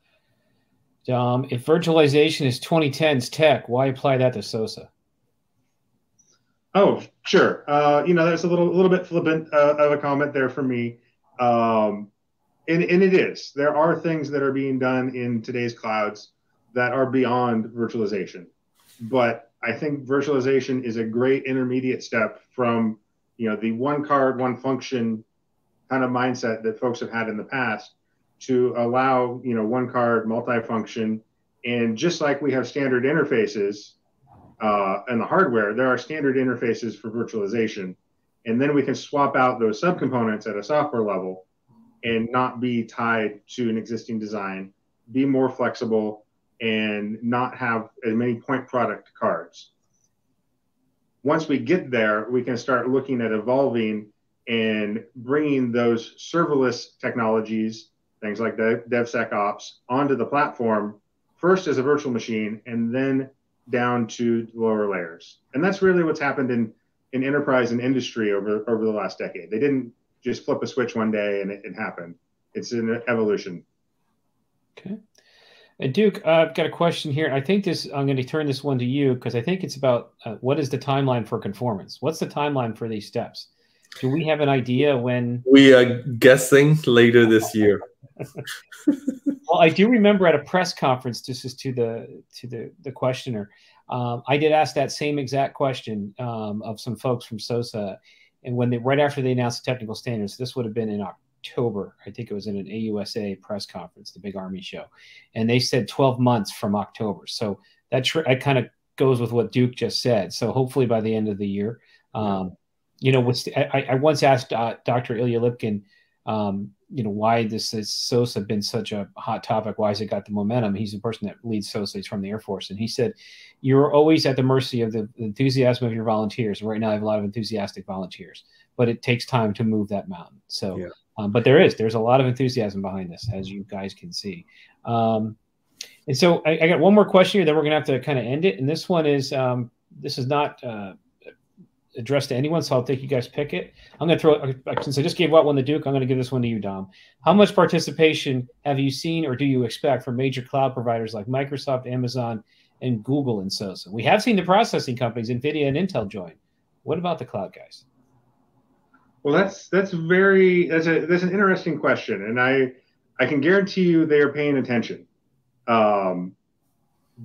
Um, if virtualization is 2010's tech, why apply that to SOSA? Oh, sure. Uh, you know, that's a little, little bit flippant uh, of a comment there for me. Um, and, and it is. There are things that are being done in today's clouds that are beyond virtualization. But I think virtualization is a great intermediate step from, you know, the one card, one function kind of mindset that folks have had in the past to allow you know one card multifunction. And just like we have standard interfaces uh, in the hardware there are standard interfaces for virtualization. And then we can swap out those subcomponents at a software level and not be tied to an existing design be more flexible and not have as many point product cards. Once we get there we can start looking at evolving and bringing those serverless technologies things like DevSecOps onto the platform first as a virtual machine and then down to lower layers. And that's really what's happened in, in enterprise and industry over, over the last decade. They didn't just flip a switch one day and it, it happened. It's an evolution. Okay. And Duc, uh, I've got a question here. I think this, I'm going to turn this one to you because I think it's about uh, what is the timeline for conformance? What's the timeline for these steps? Do we have an idea when? We are guessing later this year. well, I do remember at a press conference. This is to the to the the questioner. Um, I did ask that same exact question um, of some folks from SOSA, and when they right after they announced the technical standards, this would have been in October. I think it was in an AUSA press conference, the big Army show, and they said 12 months from October. So that tr- that kind of goes with what Duc just said. So hopefully by the end of the year. Um, you know, what's I, I once asked uh, Dr. Ilya Lipkin, um, you know, why this is SOSA been such a hot topic? Why has it got the momentum? He's the person that leads SOSA. He's from the Air Force, and he said, "You're always at the mercy of the, the enthusiasm of your volunteers. Right now, I have a lot of enthusiastic volunteers, but it takes time to move that mountain. So, yeah. um, but there is there's a lot of enthusiasm behind this, as you guys can see. Um, and so, I, I, got one more question here. Then we're going to have to kind of end it. And this one is um, this is not. Uh, addressed to anyone, so I'll take you guys pick it. I'm going to throw since I just gave out one to Duc, I'm going to give this one to you, Dom. How much participation have you seen or do you expect from major cloud providers like Microsoft, Amazon, and Google and SOSA? We have seen the processing companies, NVIDIA and Intel join. What about the cloud guys? Well, that's that's very that's a that's an interesting question, and I I can guarantee you they are paying attention. Um,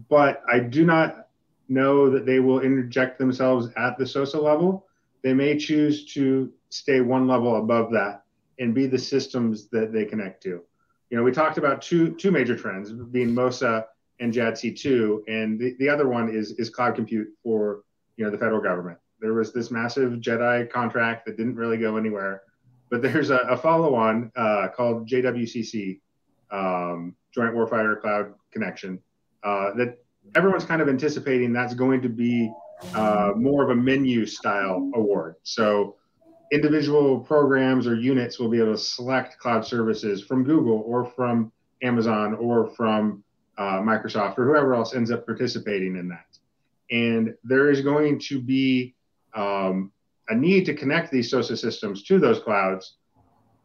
but I do not know that they will interject themselves at the SOSA level. They may choose to stay one level above that and be the systems that they connect to. You know, we talked about two two major trends being MOSA and JADC2, and the, the other one is is cloud compute for you know the federal government. There was this massive JEDI contract that didn't really go anywhere, but there's a, a follow-on uh, called JWCC, um, Joint Warfighter Cloud Connection, uh, that everyone's kind of anticipating that's going to be uh, more of a menu style award. So individual programs or units will be able to select cloud services from Google or from Amazon or from uh, Microsoft or whoever else ends up participating in that. And there is going to be um, a need to connect these SOSA systems to those clouds.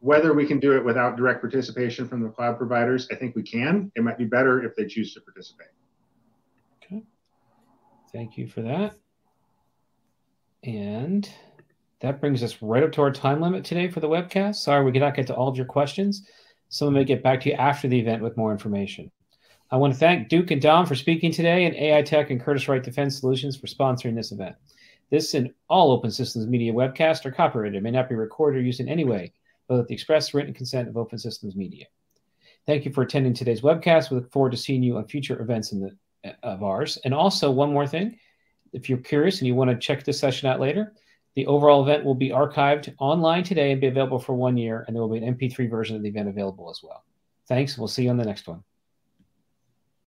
Whether we can do it without direct participation from the cloud providers, I think we can. It might be better if they choose to participate. Thank you for that. And that brings us right up to our time limit today for the webcast. Sorry, we cannot get to all of your questions. Someone may get back to you after the event with more information. I want to thank Duc and Dom for speaking today and Aitech and Curtiss-Wright Defense Solutions for sponsoring this event. This and all Open Systems Media webcasts are copyrighted, may not be recorded or used in any way, but with the express written consent of Open Systems Media. Thank you for attending today's webcast. We look forward to seeing you on future events in the, of ours. And also, one more thing if you're curious and you want to check this session out later, the overall event will be archived online today and be available for one year, and there will be an MP3 version of the event available as well. Thanks. We'll see you on the next one.